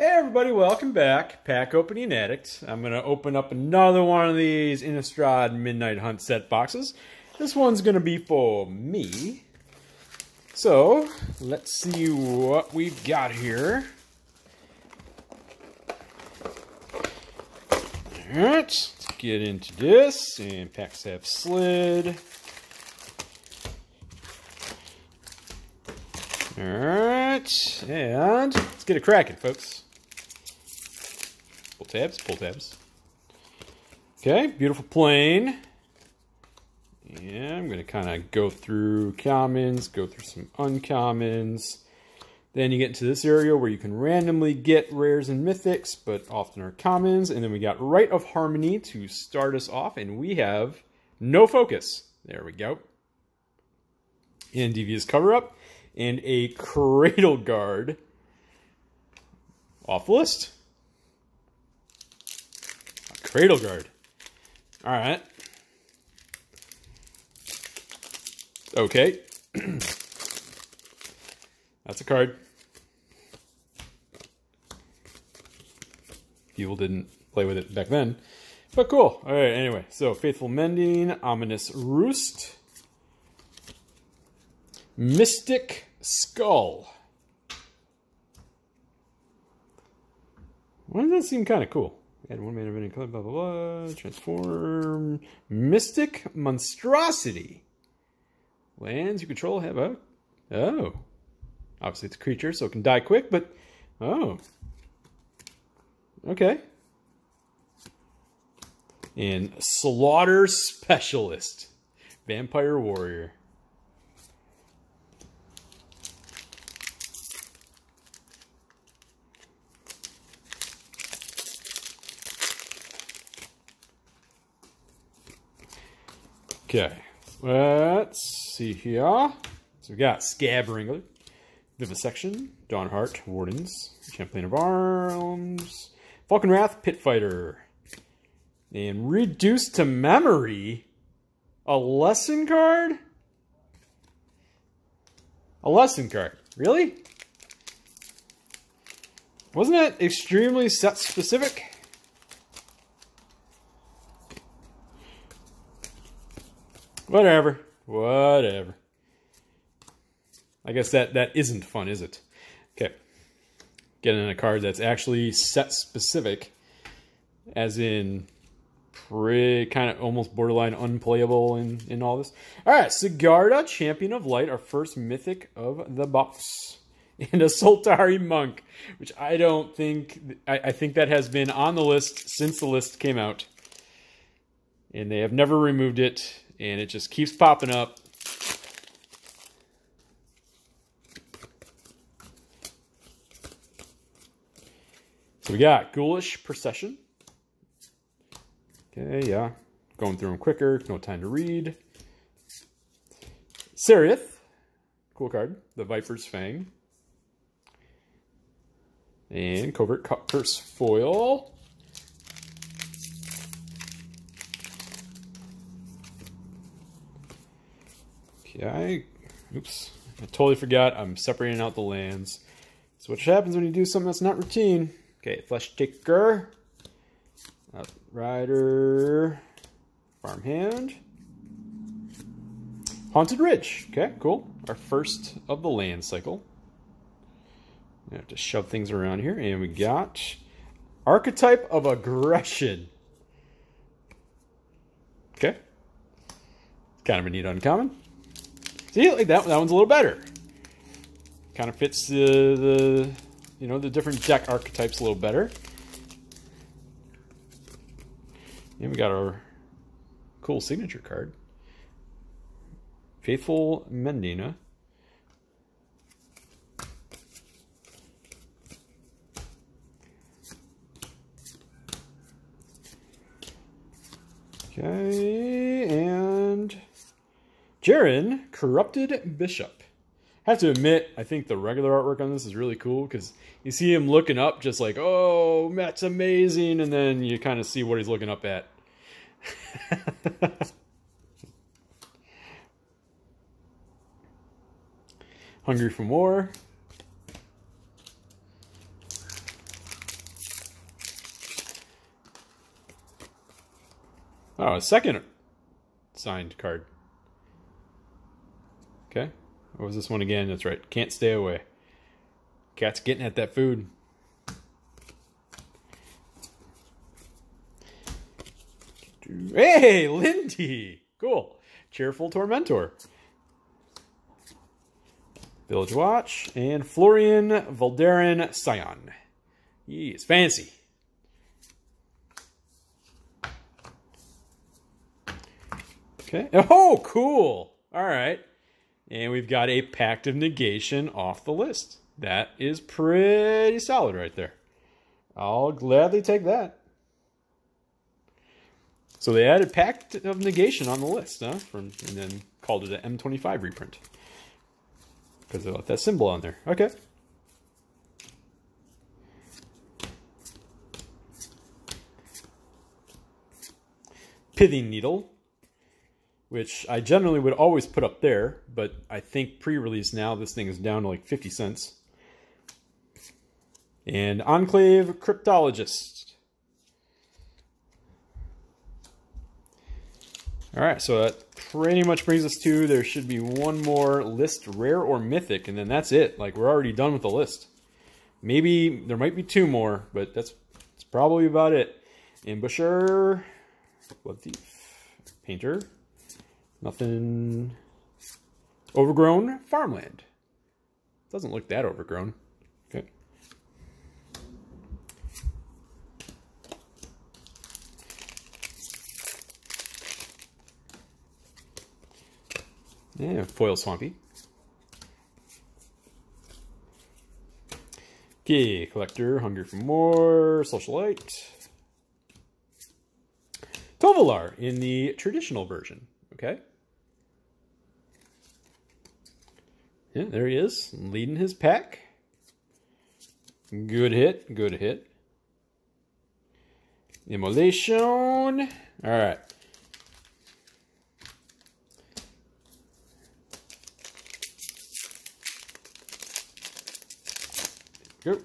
Hey everybody, welcome back. Pack Opening Addict. I'm going to open up another one of these Innistrad Midnight Hunt set boxes. This one's going to be for me. So, let's see what we've got here. Alright, let's get into this. And packs have slid. Alright, and let's get it cracking, folks. Pull tabs, pull tabs. Okay, beautiful plane. Yeah, I'm going to kind of go through commons, go through some uncommons. Then you get into this area where you can randomly get rares and mythics, but often are commons. And then we got Rite of Harmony to start us off, and we have no focus. There we go. And Devious Cover Up, and a Cradle Guard off list. Cradle Guard. All right. Okay. That's a card. People didn't play with it back then. But cool. All right, anyway. So, Faithful Mending, Ominous Roost, Mystic Skull. Why does that seem kind of cool? Add one mana of any color, blah, blah, blah. Transform. Mystic Monstrosity. Lands you control have a... Oh. Obviously it's a creature, so it can die quick, but... Oh. Okay. And Slaughter Specialist. Vampire Warrior. Okay, let's see here. So we got Scab Wrangler, Vivisection, Dawnhart, Wardens, Chaplain of Alms, Falkenrath, Pit Fighter, and Reduced to Memory, a lesson card? A lesson card, really? Wasn't that extremely set specific? Whatever. Whatever. I guess that, that isn't fun, is it? Okay. Getting a card that's actually set specific, as in pretty kind of almost borderline unplayable in, in all this. All right, Sigarda, Champion of Light, our first mythic of the box. And a Soltari Monk, which I don't think, I, I think that has been on the list since the list came out. And they have never removed it and it just keeps popping up. So we got Ghoulish Procession. Okay, yeah. Going through them quicker, no time to read. Serith. Cool card. The Viper's Fang. And Covert Cutpurse Foil. Okay, I, oops, I totally forgot. I'm separating out the lands. So what happens when you do something that's not routine? Okay, Flesh Taker, Rider, Farmhand, Haunted Ridge. Okay, cool. Our first of the land cycle. I have to shove things around here, and we got Archetype of Aggression. Okay. Kind of a neat uncommon. See, like that, that one's a little better. Kind of fits the, the, you know, the different deck archetypes a little better. And we got our cool signature card. Faithful Mending. Okay, and Jerren, Corrupted Bishop. I have to admit, I think the regular artwork on this is really cool because you see him looking up just like, oh, that's amazing. And then you kind of see what he's looking up at. Hungry for more. Oh, a second signed card. What was this one again? That's right. Can't stay away. Cat's getting at that food. Hey, Lindy! Cool. Cheerful Tormentor. Village Watch, and Florian Voldaren Scion. He's fancy. Okay. Oh, cool. All right. And we've got a Pact of Negation off the list. That is pretty solid right there. I'll gladly take that. So they added Pact of Negation on the list, huh? From, and then called it an M25 reprint. Because they left that symbol on there. Okay. Pithing Needle, which I generally would always put up there, but I think pre-release now this thing is down to like 50 cents. And Enclave Cryptologist. All right, so that pretty much brings us to there should be one more list, rare or mythic, and then that's it. Like we're already done with the list. Maybe there might be two more, but that's, that's probably about it. Ambusher, Blood Thief, Painter, nothing. Overgrown farmland. Doesn't look that overgrown. Okay. Yeah, foil swampy. Okay, collector, hungry for more, socialite. Tovolar in the traditional version. Okay. Yeah, there he is, leading his pack. Good hit, good hit. Immolation. All right. Go.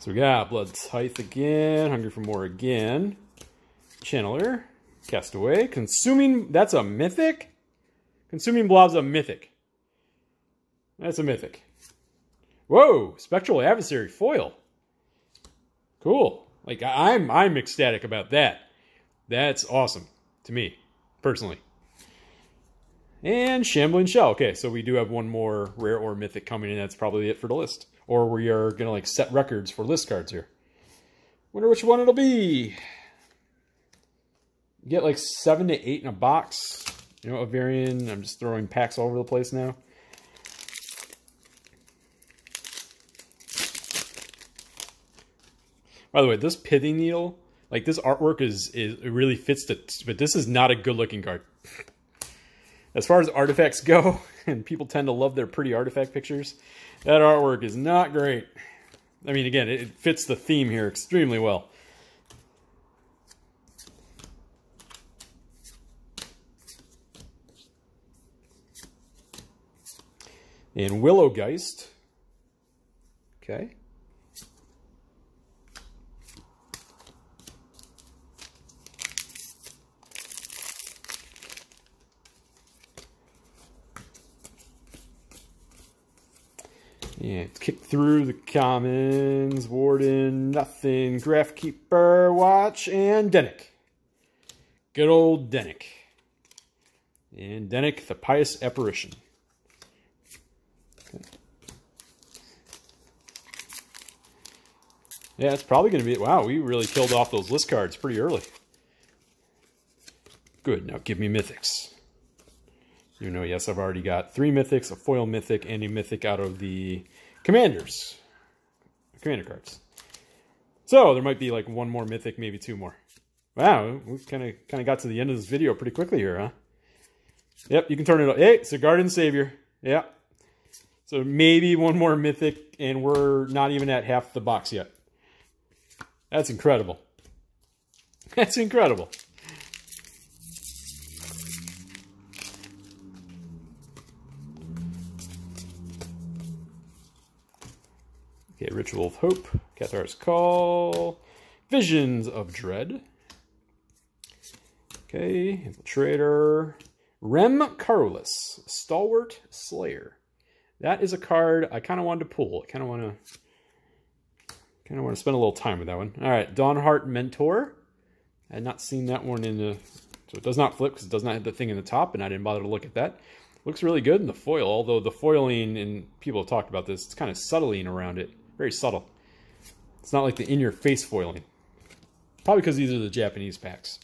So we got Blood Tithe again, Hungry for More again. Channeler, Castaway, Consuming, that's a Mythic? Consuming Blob's a Mythic. That's a Mythic. Whoa, Spectral Adversary Foil. Cool. Like, I'm, I'm ecstatic about that. That's awesome to me, personally. And Shambling Shell. Okay, so we do have one more rare or mythic coming in. That's probably it for the list. Or we are going to like set records for list cards here. Wonder which one it'll be. Get like seven to eight in a box. You know, Avarian. I'm just throwing packs all over the place now. By the way, this pithing needle, like this artwork is, is it really fits the, but this is not a good looking card as far as artifacts go, and people tend to love their pretty artifact pictures, that artwork is not great. I mean, again, it fits the theme here extremely well. And Willowgeist. Okay. Yeah, kick through the commons, Warden, nothing, Grafkeeper, Watch, and Dennick. Good old Dennick. And Dennick, the Pious Apparition. Yeah, it's probably going to be... Wow, we really killed off those list cards pretty early. Good, now give me Mythics. You know, yes, I've already got three mythics, a foil mythic, and a mythic out of the commanders. Commander cards. So there might be like one more mythic, maybe two more. Wow, we kind of kind of got to the end of this video pretty quickly here, huh? Yep, you can turn it up. Hey, it's a Garden Savior. Yeah. So maybe one more mythic, and we're not even at half the box yet. That's incredible. That's incredible. Okay, Ritual of Hope, Cathar's Call, Visions of Dread. Okay, Infiltrator, Rem Karolus, Stalwart Slayer. That is a card I kind of wanted to pull. I kind of want to kind of want to spend a little time with that one. All right, Dawnhart Mentor. I had not seen that one in the... So it does not flip because it does not have the thing in the top, and I didn't bother to look at that. Looks really good in the foil, although the foiling, and people have talked about this, it's kind of subtling around it. Very subtle. It's not like the in-your-face foiling. Probably because these are the Japanese packs.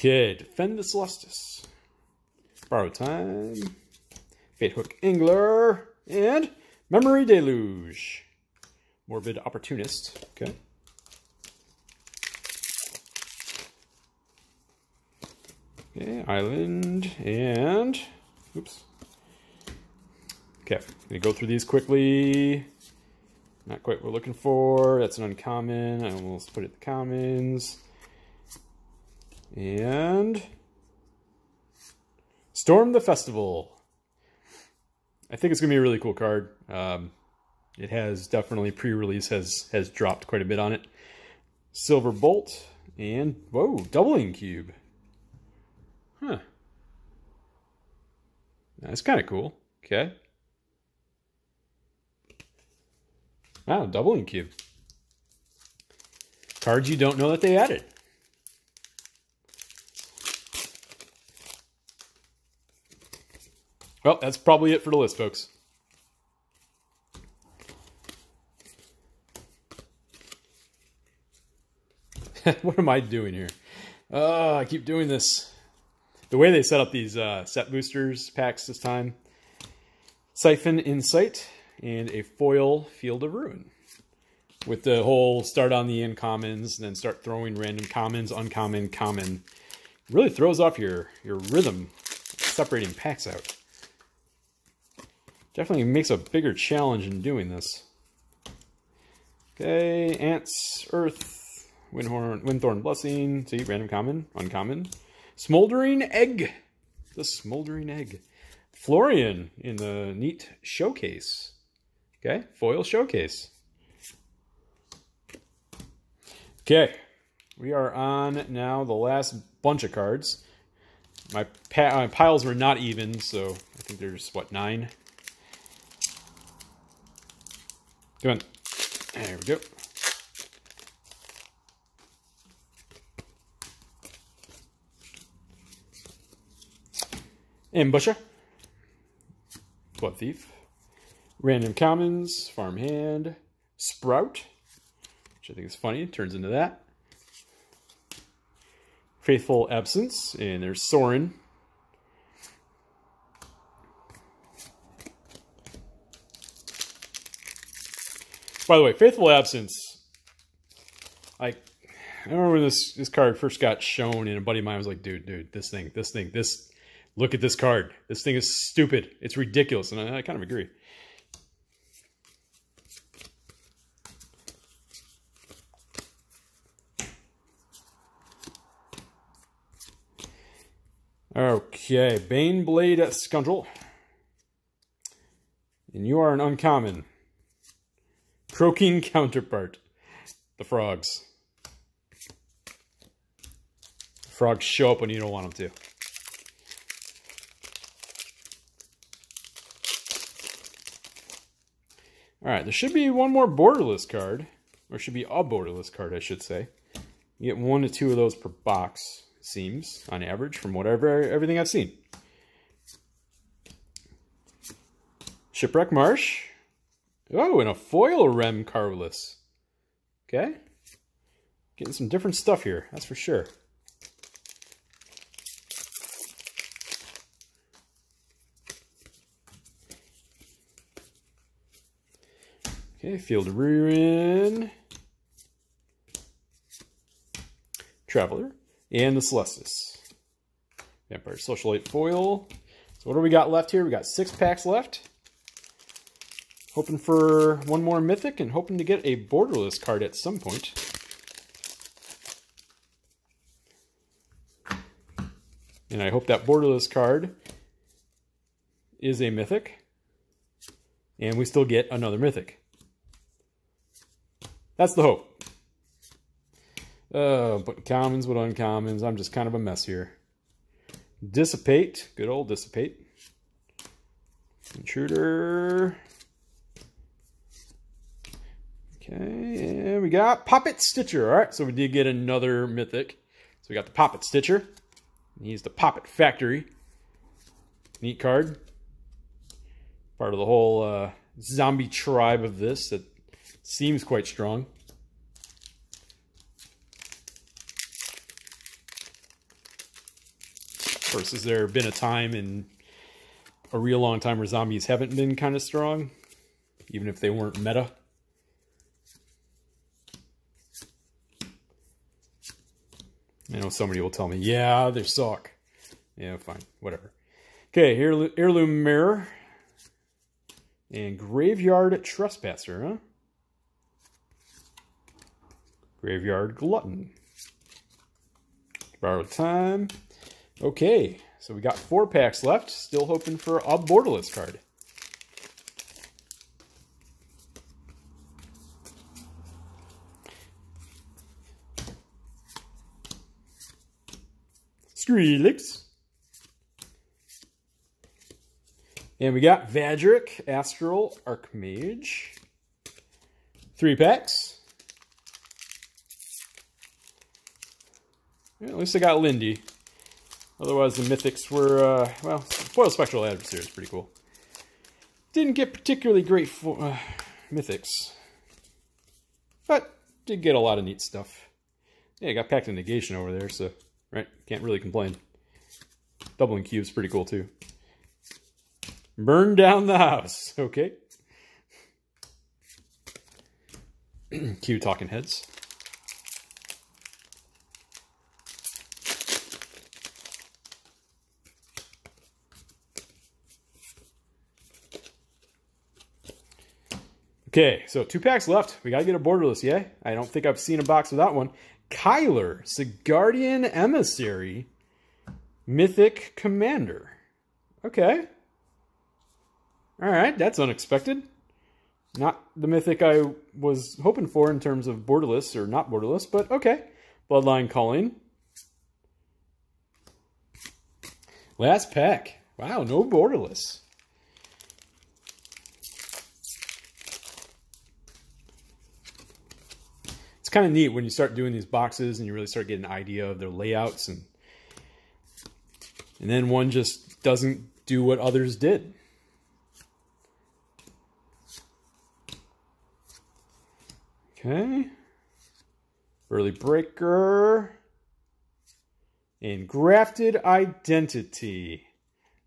Okay, Defend the Celestus. Borrow Time. Baithook Angler. And Memory Deluge. Morbid Opportunist. Okay. Okay, Island and oops. Okay, I'm gonna go through these quickly. Not quite what we're looking for. That's an uncommon. I almost put it the commons. And Storm the Festival. I think it's gonna be a really cool card. Um, it has definitely pre-release has has dropped quite a bit on it. Silver Bolt and whoa, doubling cube. Huh. That's kind of cool. Okay. Wow, doubling cube. Cards you don't know that they added. Well, that's probably it for the list, folks. what am I doing here? Oh, I keep doing this. The way they set up these uh, set boosters packs this time. Siphon Insight and a foil Field of Ruin. With the whole start on the uncommons, then start throwing random commons, uncommon, common. really throws off your, your rhythm, separating packs out. Definitely makes a bigger challenge in doing this. Okay, Ants, Earth, Windhorn, Windthorn Blessing, see, random common, uncommon. Smoldering Egg, the Smoldering Egg. Florian in the neat showcase. Okay, foil showcase. Okay, we are on now the last bunch of cards. My, my piles were not even, so I think there's, what, nine? Come on. There we go. Ambusher. Blood Thief. Random Commons. Farmhand. Sprout. Which I think is funny. Turns into that. Fateful Absence. And there's Sorin. By the way, Fateful Absence. Like, I remember when this this card first got shown, and a buddy of mine was like, "Dude, dude, this thing, this thing, this. Look at this card. This thing is stupid. It's ridiculous." And I, I kind of agree. Okay, Baneblade Scoundrel. And you are an uncommon. Croaking counterpart. The frogs. Frogs show up when you don't want them to. Alright, there should be one more borderless card. Or should be a borderless card, I should say. You get one to two of those per box, seems, on average, from whatever everything I've seen. Shipwreck Marsh. Oh, and a foil Rem Karolus. Okay. Getting some different stuff here, that's for sure. Okay, Field Ruin. Traveler. And the Celestus. Vampire Socialite Foil. So what do we got left here? We got six packs left. Hoping for one more mythic and hoping to get a borderless card at some point. And I hope that borderless card is a mythic. And we still get another mythic. That's the hope. Uh, but commons, with uncommons. I'm just kind of a mess here. Dissipate. Good old dissipate. Intruder. Okay, and we got Poppet Stitcher. All right, so we did get another mythic. So we got the Poppet Stitcher. He's the Poppet Factory. Neat card. Part of the whole uh, zombie tribe of this that seems quite strong. Of course, has there been a time in a real long time where zombies haven't been kind of strong? Even if they weren't meta? I know somebody will tell me, yeah, they suck. Yeah, fine, whatever. Okay, heirloom, heirloom mirror. And graveyard trespasser, huh? Graveyard glutton. Borrow time. Okay, so we got four packs left. Still hoping for a borderless card. Skreelix. And we got Vadrik, Astral, Archmage. Three packs. at least I got Lindy. Otherwise, the Mythics were, uh, well, Foil Spectral Adversary is pretty cool. Didn't get particularly great for, uh, Mythics. But did get a lot of neat stuff. Yeah, I got Pact of Negation over there, so right? Can't really complain. Doubling cubes pretty cool too. Burn down the house. Okay. Cue talking heads. Okay, so two packs left. We gotta get a borderless, yeah? I don't think I've seen a box without one. Kyler, Sigardian Emissary, Mythic Commander. Okay. All right, that's unexpected. Not the mythic I was hoping for in terms of borderless or not borderless, but okay. Bloodline Calling. Last pack. Wow, no borderless. It's kind of neat when you start doing these boxes and you really start getting an idea of their layouts and and then one just doesn't do what others did. Okay. Early breaker. And grafted identity.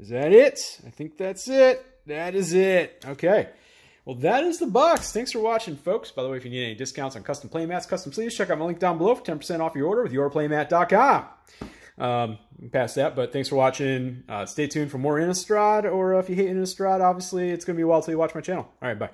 Is that it? I think that's it. That is it. Okay. Well, that is the box. Thanks for watching, folks. By the way, if you need any discounts on custom playmats, custom sleeves, check out my link down below for 10% off your order with yourplaymat.com. Um, past that, but thanks for watching. Uh, stay tuned for more Innistrad, or if you hate Innistrad, obviously, it's going to be a while till you watch my channel. All right, bye.